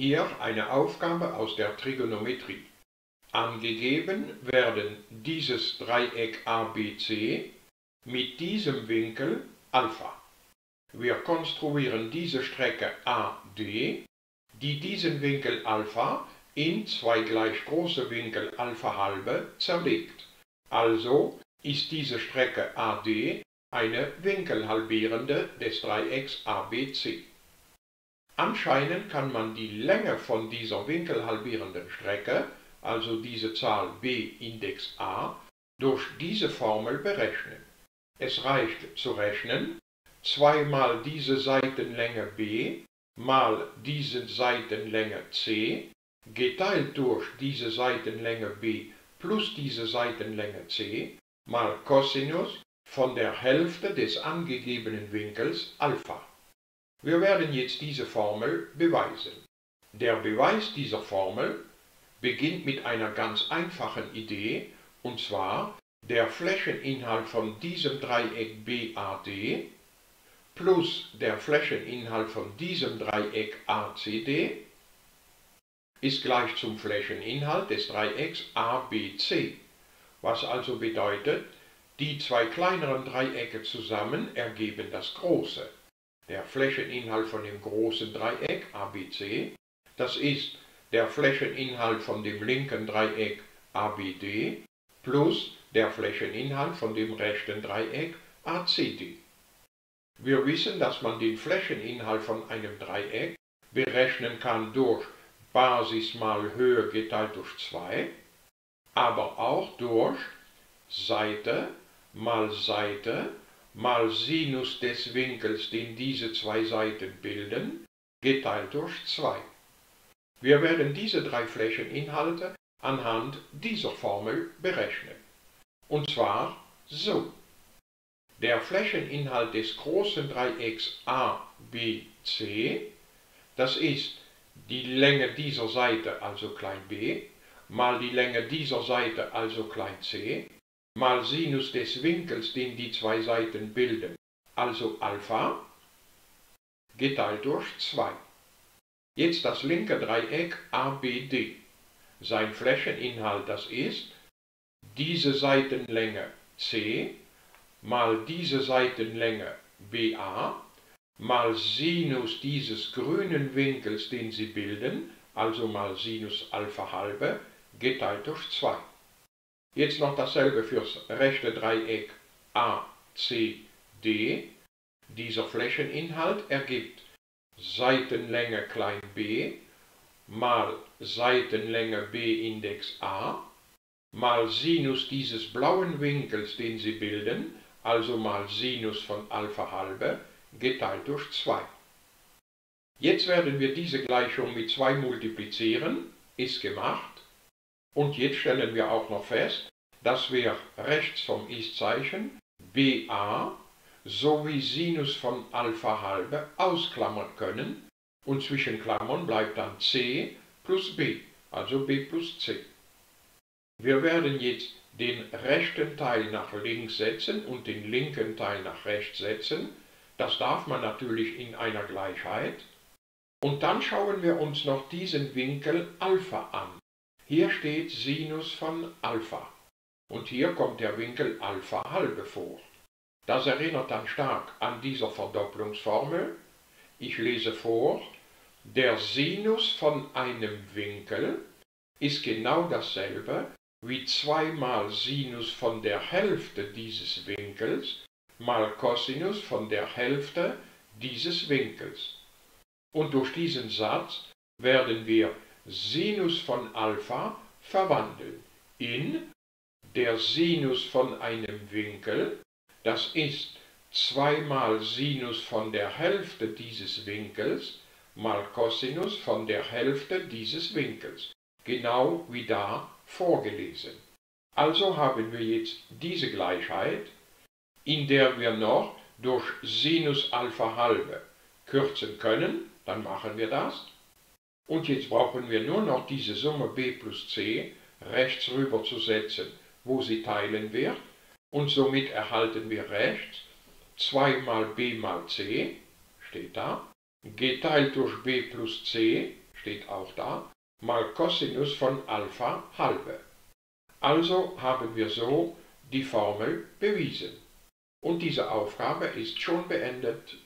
hier eine Aufgabe aus der Trigonometrie. Angegeben werden dieses Dreieck ABC mit diesem Winkel Alpha. Wir konstruieren diese Strecke AD, die diesen Winkel Alpha in zwei gleich große Winkel Alpha halbe zerlegt. Also ist diese Strecke AD eine winkelhalbierende des Dreiecks ABC. Anscheinend kann man die Länge von dieser winkelhalbierenden Strecke, also diese Zahl b Index a, durch diese Formel berechnen. Es reicht zu rechnen, 2 mal diese Seitenlänge b mal diese Seitenlänge c geteilt durch diese Seitenlänge b plus diese Seitenlänge c mal Cosinus von der Hälfte des angegebenen Winkels Alpha. Wir werden jetzt diese Formel beweisen. Der Beweis dieser Formel beginnt mit einer ganz einfachen Idee, und zwar der Flächeninhalt von diesem Dreieck BAD plus der Flächeninhalt von diesem Dreieck ACD ist gleich zum Flächeninhalt des Dreiecks ABC, was also bedeutet, die zwei kleineren Dreiecke zusammen ergeben das große. Der Flächeninhalt von dem großen Dreieck ABC, das ist der Flächeninhalt von dem linken Dreieck ABD plus der Flächeninhalt von dem rechten Dreieck ACD. Wir wissen, dass man den Flächeninhalt von einem Dreieck berechnen kann durch Basis mal Höhe geteilt durch 2, aber auch durch Seite mal Seite mal Sinus des Winkels, den diese zwei Seiten bilden, geteilt durch 2. Wir werden diese drei Flächeninhalte anhand dieser Formel berechnen. Und zwar so. Der Flächeninhalt des großen Dreiecks ABC, das ist die Länge dieser Seite, also klein b, mal die Länge dieser Seite, also klein c, mal Sinus des Winkels, den die zwei Seiten bilden, also Alpha, geteilt durch 2. Jetzt das linke Dreieck ABD. Sein Flächeninhalt, das ist diese Seitenlänge C mal diese Seitenlänge BA mal Sinus dieses grünen Winkels, den sie bilden, also mal Sinus Alpha halbe, geteilt durch 2. Jetzt noch dasselbe fürs rechte Dreieck ACD. Dieser Flächeninhalt ergibt Seitenlänge klein b mal Seitenlänge b Index a mal Sinus dieses blauen Winkels, den sie bilden, also mal Sinus von Alpha halbe, geteilt durch 2. Jetzt werden wir diese Gleichung mit 2 multiplizieren, ist gemacht. Und jetzt stellen wir auch noch fest, dass wir rechts vom Ist-Zeichen BA sowie Sinus von Alpha halbe ausklammern können und zwischen Klammern bleibt dann C plus B, also B plus C. Wir werden jetzt den rechten Teil nach links setzen und den linken Teil nach rechts setzen. Das darf man natürlich in einer Gleichheit. Und dann schauen wir uns noch diesen Winkel Alpha an. Hier steht Sinus von Alpha. Und hier kommt der Winkel Alpha halbe vor. Das erinnert dann stark an dieser Verdopplungsformel. Ich lese vor, der Sinus von einem Winkel ist genau dasselbe wie 2 mal Sinus von der Hälfte dieses Winkels mal Cosinus von der Hälfte dieses Winkels. Und durch diesen Satz werden wir Sinus von Alpha verwandeln in der Sinus von einem Winkel, das ist 2 mal Sinus von der Hälfte dieses Winkels mal Cosinus von der Hälfte dieses Winkels, genau wie da vorgelesen. Also haben wir jetzt diese Gleichheit, in der wir noch durch Sinus Alpha halbe kürzen können, dann machen wir das. Und jetzt brauchen wir nur noch diese Summe b plus c rechts rüber zu setzen, wo sie teilen wird. Und somit erhalten wir rechts 2 mal b mal c, steht da, geteilt durch b plus c, steht auch da, mal Cosinus von Alpha halbe. Also haben wir so die Formel bewiesen. Und diese Aufgabe ist schon beendet